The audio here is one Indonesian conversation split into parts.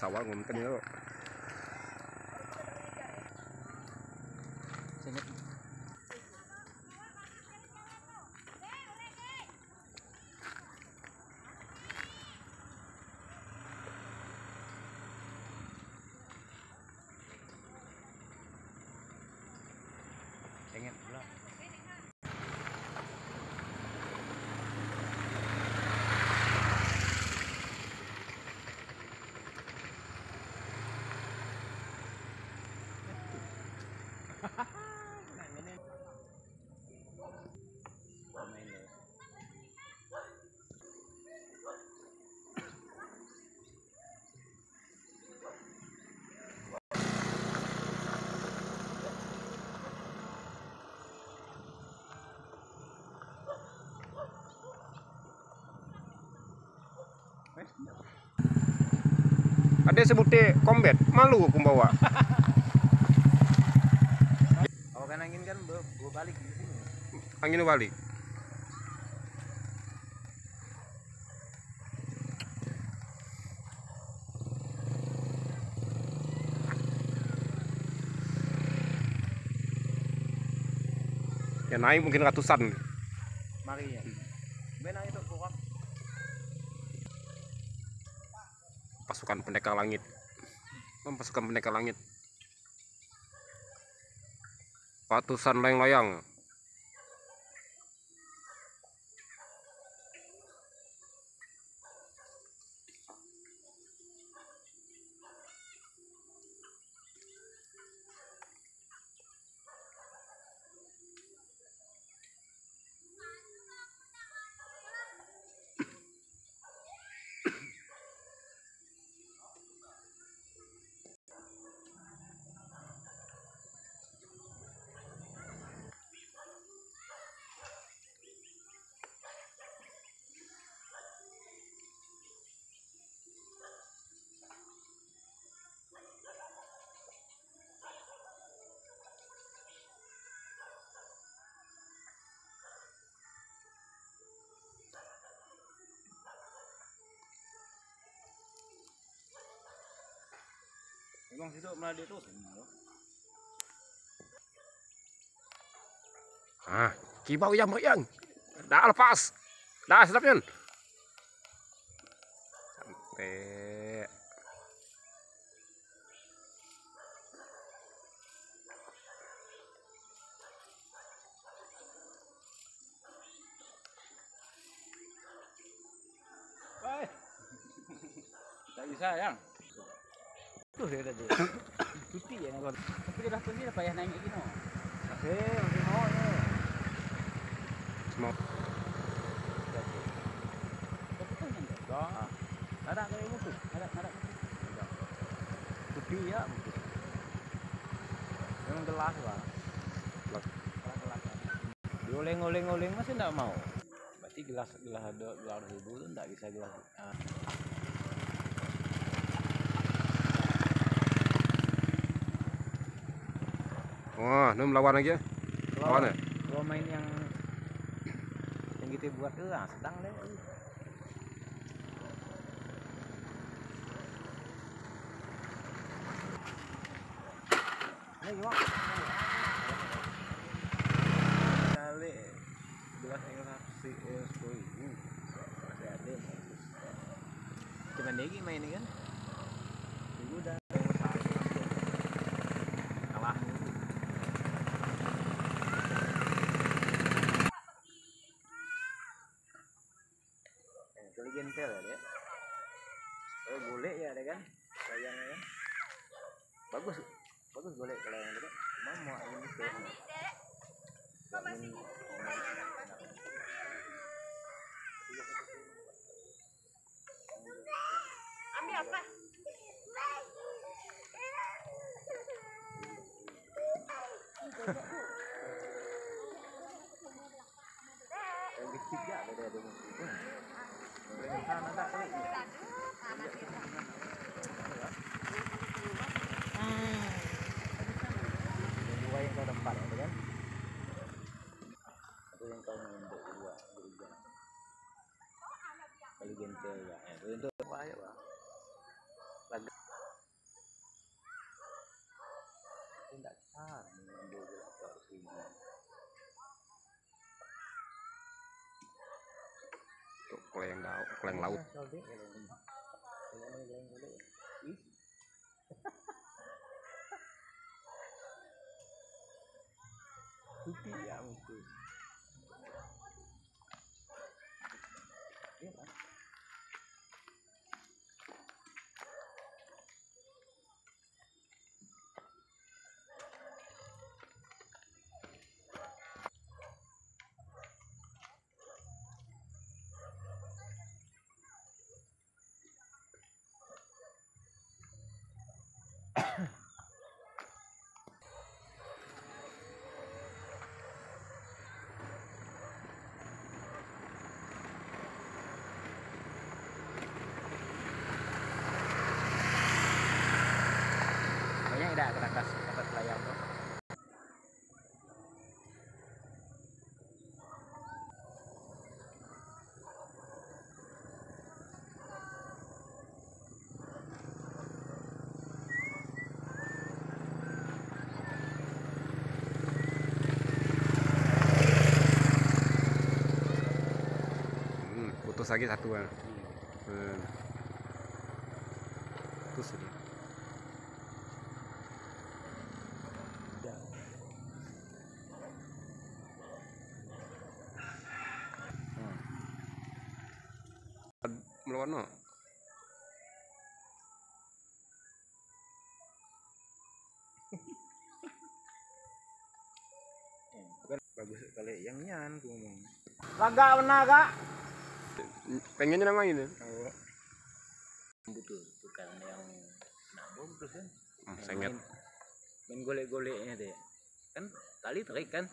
sawah ngomong kan ada sebutnya combat malu aku bawa Kalau kan angin kan bawa balik di sini. angin balik ya naik mungkin ratusan Mari ya. Benang itu kurang. Pasukan pendekar langit. Pasukan pendekar langit. Ratusan layang-layang Memang situ meladi terus. Bro. ah kibau yang yang dah lepas dah sedapnya sampai Bye. Tak bisa yang. Tuh dia tadi. Cuti ya nih Tapi dia dah pergi dah payah naik lagi no. Oke, masih mau ya. semua kan dah. Ada kayak mutu. Ada ada. Cuti ya mutu. Memang gelas lah. Gelas. Gelas gelas. Dioleng-oleng-oleng masih enggak mau. Berarti gelas gelas ada gelas ribu tu enggak bisa gelas. Ah. Wah ini melawan lagi ya lawan ya kalau main yang yang kita buat tu ah sedang deh. Ini gimana? Kali eh. Cuman lagi main ini kan. Dulu udah kalah. Eh, Kali gentel ya. Oh boleh ya ada kan? Sayangnya kan. Bagus. Bagus boleh kalau yang itu. Cuma mau ini tuh. Ingin Ambil apa? yang ketiga ada ada kali. Yang kan? Itu yang kau gentel ya. Eh, Itu untuk apa ya, Pak? Keleng laut. Keleng laut Soldik ya, Leng. Kalau ini Leng dulu. Ih. Putih ya mungkin. Iya, Pak. Banyak tidak ke atas atas layar tuh. hmm, putus lagi satu kan hmm. lagi Ya. melawan no bagus kali yang nyan ngomong. Laga menaga. Pengennya nama ini Oh. Betul, bukan yang nak bungkus kan. hmm, Yang senget main- Main golek-goleknya deh. Kan tali tarik kan.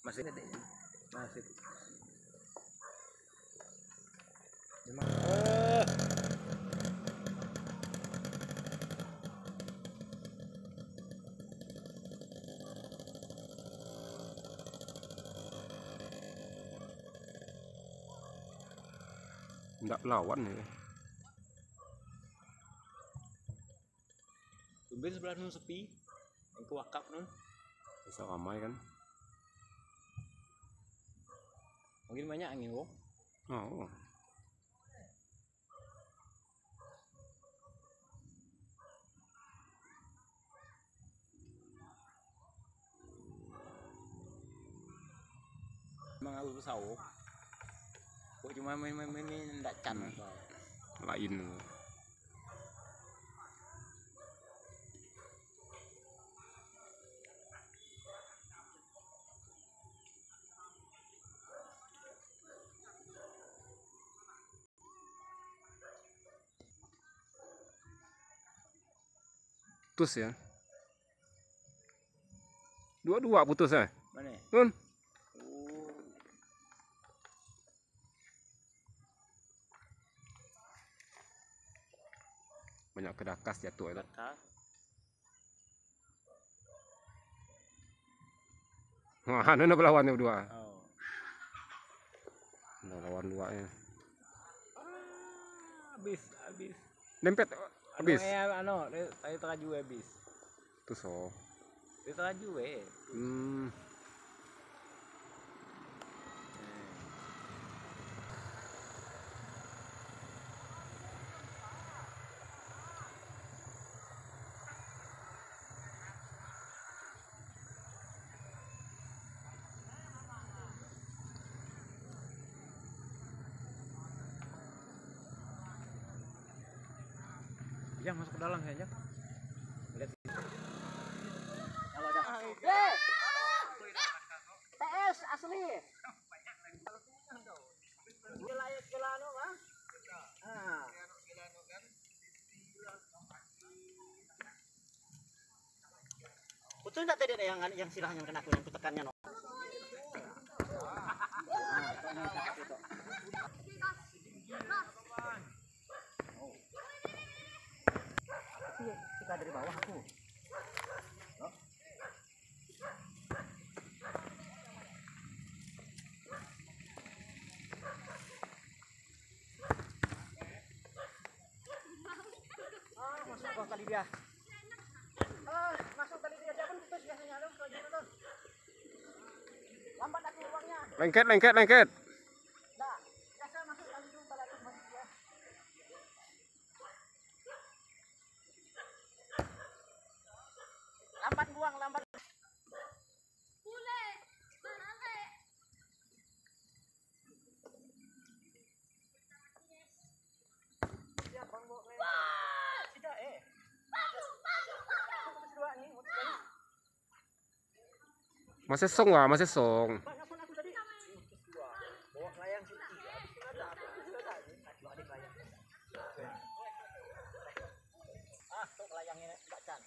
Masih ada Masih. Memang enggak lawan ya tumben sebelah nun sepi. Yang ke wakap nun. bisa ramai kan Mungkin banyak angin kok. oh Memang aku pesau. Kok cuma main-main main ndak can. lain putus ya dua-dua putus ya Mana? Nun kedakas jatuh itu wah ada lawannya berdua Oh. Lawan dua ya Ah, habis, habis. dempet habis Anu, eh, anu, saya teraju habis. tuh so Dia teraju eh. hmm. Yang masuk ke dalam saja. Lihat. Eh. PS asli. Gila gila anu. Ah. Enggak tadi ada yang yang silahnya kena aku yang kutekannya no. Kita dari bawah aku. Ah, masuk kok tali dia. Ah, masuk tali dia jangan putus biasanya dong kalau tuh. Lambat aku uangnya. lengket lengket lengket Dah, biasa masuk tali Masih song lah, masih song. Banyak pun aku tadi. bawa layang sini tiga habis itu ada apa sudah ada ini dua adik layang Ah, tuh layangnya Mbak Chan.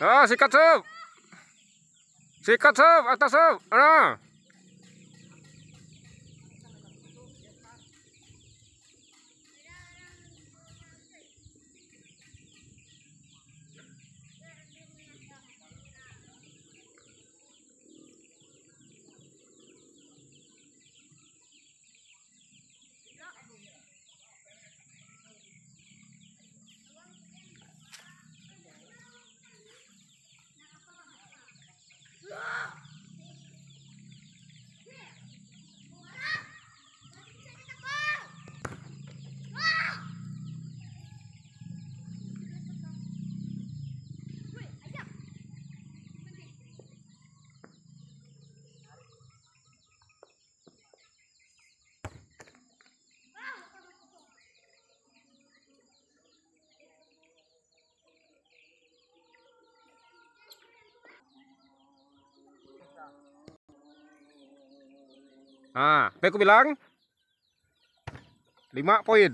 아, sikatsup. Sikatsup, atassup. Orang. Ah. Ah, apa aku bilang? 5 poin.